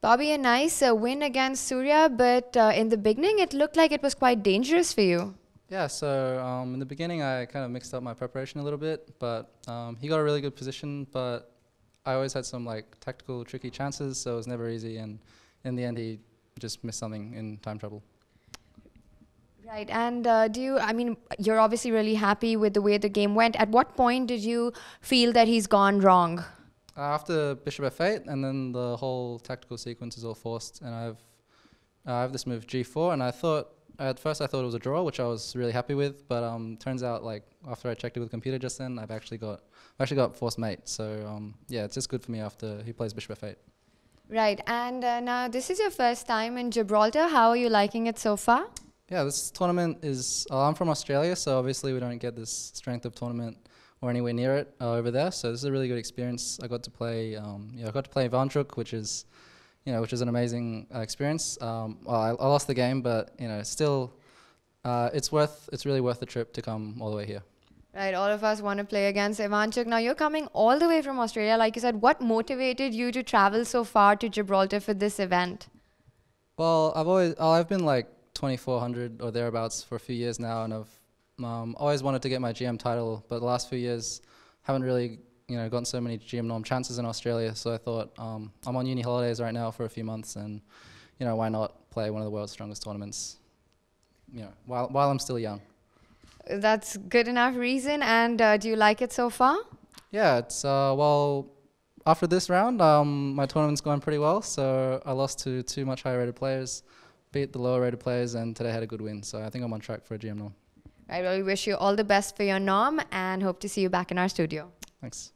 Bobby, a nice uh, win against Surya, but uh, in the beginning it looked like it was quite dangerous for you. Yeah, so um, in the beginning I kind of mixed up my preparation a little bit, but um, he got a really good position, but I always had some like tactical tricky chances, so it was never easy, and in the end he just missed something in time trouble. Right, and uh, do you, I mean, you're obviously really happy with the way the game went. At what point did you feel that he's gone wrong? After bishop f8, and then the whole tactical sequence is all forced, and I've uh, I have this move g4, and I thought at first I thought it was a draw, which I was really happy with, but um, turns out like after I checked it with the computer just then, I've actually got I've actually got forced mate. So um, yeah, it's just good for me after he plays bishop f8. Right, and uh, now this is your first time in Gibraltar. How are you liking it so far? Yeah, this tournament is. Uh, I'm from Australia, so obviously we don't get this strength of tournament or anywhere near it uh, over there. So this is a really good experience. I got to play. Um, yeah, I got to play Ivanchuk, which is, you know, which is an amazing uh, experience. Um, well, I, I, lost the game, but you know, still, uh, it's worth. It's really worth the trip to come all the way here. Right, all of us want to play against Ivanchuk. Now you're coming all the way from Australia. Like you said, what motivated you to travel so far to Gibraltar for this event? Well, I've always I've been like 2400 or thereabouts for a few years now, and I've um, always wanted to get my GM title, but the last few years haven't really you know gotten so many GM norm chances in Australia. So I thought um, I'm on uni holidays right now for a few months, and you know why not play one of the world's strongest tournaments? You know, while while I'm still young. That's good enough reason. And uh, do you like it so far? Yeah, it's uh, well. After this round, um, my tournament's going pretty well. So I lost to two much higher rated players beat the lower rated players, and today had a good win. So I think I'm on track for a GM norm. I really wish you all the best for your norm and hope to see you back in our studio. Thanks.